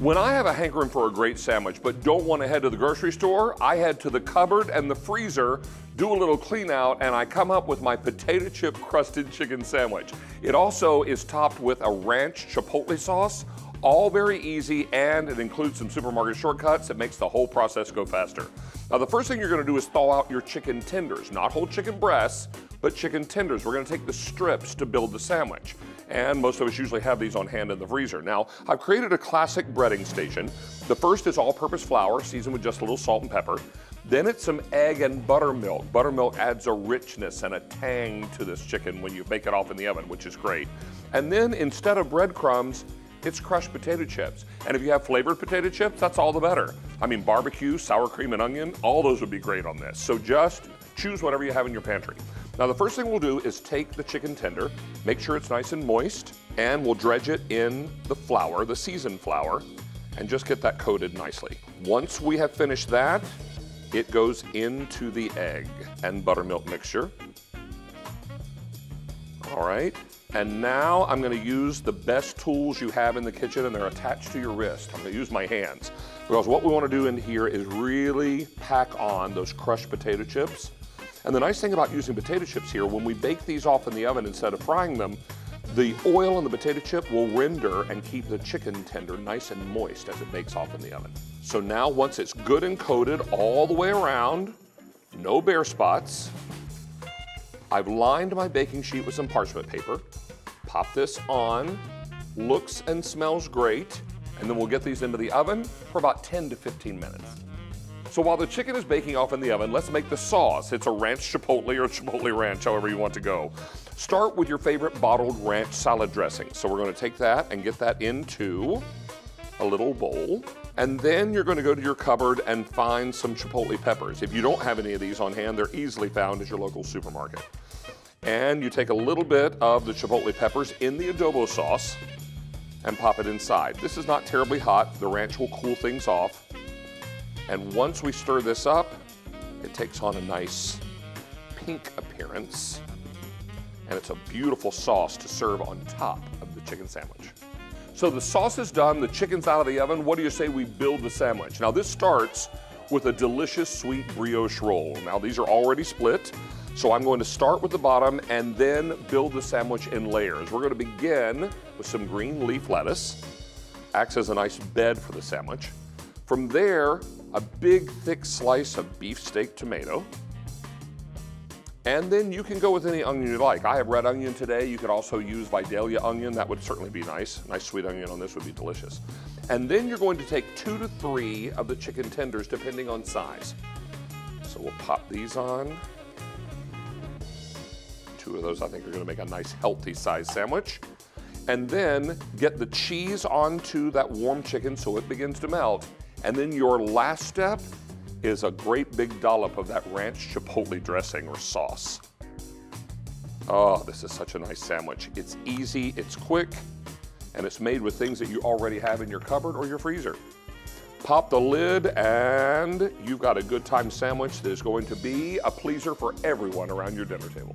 When I have a hankering for a great sandwich but don't want to head to the grocery store, I head to the cupboard and the freezer, do a little clean out, and I come up with my potato chip crusted chicken sandwich. It also is topped with a ranch chipotle sauce, all very easy, and it includes some supermarket shortcuts that makes the whole process go faster. Now, the first thing you're gonna do is thaw out your chicken tenders, not whole chicken breasts, but chicken tenders. We're gonna take the strips to build the sandwich and most of us usually have these on hand in the freezer. Now, I've created a classic breading station. The first is all-purpose flour, seasoned with just a little salt and pepper. Then it's some egg and buttermilk. Buttermilk adds a richness and a tang to this chicken when you bake it off in the oven, which is great. And then instead of breadcrumbs, it's crushed potato chips. And if you have flavored potato chips, that's all the better. I mean, barbecue, sour cream, and onion, all those would be great on this. So just choose whatever you have in your pantry. Now the first thing we'll do is take the chicken tender, make sure it's nice and moist, and we'll dredge it in the flour, the seasoned flour, and just get that coated nicely. Once we have finished that, it goes into the egg and buttermilk mixture. All right, and now I'm gonna use the best tools you have in the kitchen and they're attached to your wrist. I'm gonna use my hands because what we wanna do in here is really pack on those crushed potato chips and the nice thing about using potato chips here, when we bake these off in the oven instead of frying them, the oil in the potato chip will render and keep the chicken tender nice and moist as it bakes off in the oven. So now once it's good and coated all the way around, no bare spots, I've lined my baking sheet with some parchment paper, pop this on, looks and smells great, and then we'll get these into the oven for about 10 to 15 minutes. So while the chicken is baking off in the oven, let's make the sauce. It's a ranch chipotle or chipotle ranch, however you want to go. Start with your favorite bottled ranch salad dressing. So we're gonna take that and get that into a little bowl. And then you're gonna go to your cupboard and find some chipotle peppers. If you don't have any of these on hand, they're easily found at your local supermarket. And you take a little bit of the chipotle peppers in the adobo sauce and pop it inside. This is not terribly hot. The ranch will cool things off. And once we stir this up, it takes on a nice pink appearance. And it's a beautiful sauce to serve on top of the chicken sandwich. So the sauce is done, the chicken's out of the oven. What do you say we build the sandwich? Now this starts with a delicious sweet brioche roll. Now these are already split. So I'm going to start with the bottom and then build the sandwich in layers. We're going to begin with some green leaf lettuce. Acts as a nice bed for the sandwich. From there, a big thick slice of beefsteak tomato. And then you can go with any onion you like. I have red onion today. You could also use Vidalia onion. That would certainly be nice. Nice sweet onion on this would be delicious. And then you're going to take two to three of the chicken tenders, depending on size. So we'll pop these on. Two of those I think are gonna make a nice healthy size sandwich. And then get the cheese onto that warm chicken so it begins to melt. And then your last step is a great big dollop of that ranch chipotle dressing or sauce. Oh, this is such a nice sandwich. It's easy, it's quick, and it's made with things that you already have in your cupboard or your freezer. Pop the lid and you've got a good time sandwich that is going to be a pleaser for everyone around your dinner table.